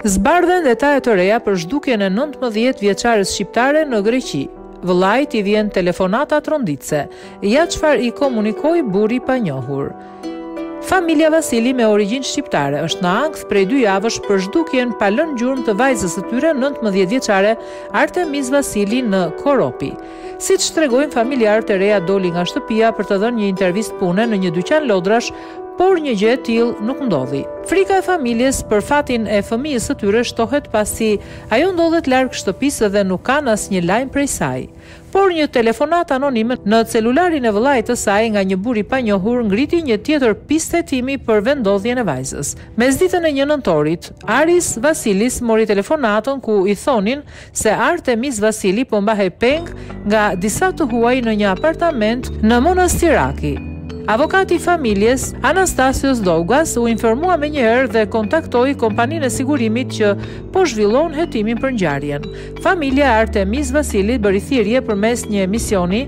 Zbardhen detaje të reja për zhdukjen e nëntëmbëdhjetë vjeçares shqiptare në Greqi. Vëllait i vjen telefonata tronditëse. Ja çfarë i komunikoi burri i panjohur. Familja Vasili me origjinë shqiptare është në ankth prej dy javësh për zhdukjen pa lënë gjurmë të vajzës së tyre nëntëmbëdhjetë vjeçare Artemis Vasili në Koropi. Siç tregojnë familjarët e reja doli nga shtëpia për të dhënë një intervistë pune në një dyqan lodrash, por një gjë e tillë nuk ndodhi. Frika e familjes për fatin e fëmijës së tyre shtohet pasi ajo ndodhet larg shtëpisë dhe nuk kanë asnjë lajm prej saj. Por një telefonatë anonime në celularin e vëllait të saj nga një burrë i panjohur ngriti një tjetër pistë hetimi për vendndodhjen e vajzës. Mesditën e një nëntorit, Aris Vasilis mori telefonatën ku i thonin se Artemis Vasili po mbahej peng nga disa të huaj në një apartament në Monastiraki. Avokati i familjes, Anastasios Dougas, u informua menjëherë dhe kontaktoi kompaninë e sigurimit që po zhvillon hetimin për ngjarjen. Familja e Artemis Vasilit bëri thirrje përmes një emisioni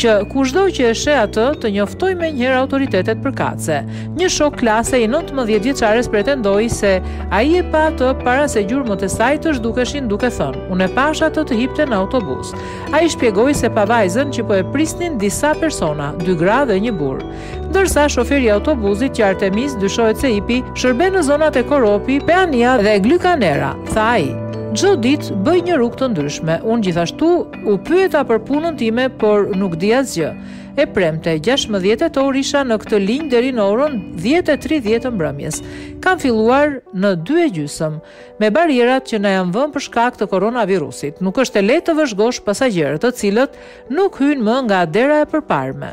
Që kushdo që e sheh atë të njoftojë menjëherë autoritetet përkatëse. Një shok klase i nëntëmbëdhjetë vjeçares pretendoi se ai e pa atë para se gjurmët e saj të zhdukeshin duke thënë, Unë e pashë atë të hipte në autobus. Ai shpjegoi se pa vajzën që po e prisnin disa persona, dy gra dhe një burrë. Ndërsa shoferi i autobusit që Artemis dyshohet se hipi, shërben në zonat e Koropi, Peania dhe Glykanera, tha ai. Çdo ditë bëj një rrugë të ndryshme. Unë gjithashtu U pyeta për punën time, por nuk di asgjë. E premte, 16 tetor isha në këtë linjë deri në orën 10:30 të mbrëmjes. Kam filluar në 2 e gjysëm, me barrierat që na janë vënë për shkak të koronavirusit. Nuk është e lehtë të vëzhgosh pasagjerët, të cilët nuk hyjnë më nga dera e përparme.